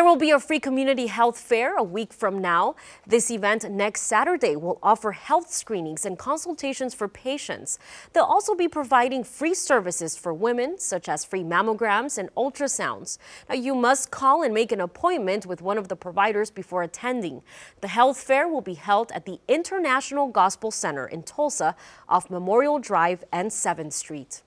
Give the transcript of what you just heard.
There will be a free community health fair a week from now. This event next Saturday will offer health screenings and consultations for patients. They'll also be providing free services for women, such as free mammograms and ultrasounds. Now, you must call and make an appointment with one of the providers before attending. The health fair will be held at the International Gospel Center in Tulsa off Memorial Drive and 7th Street.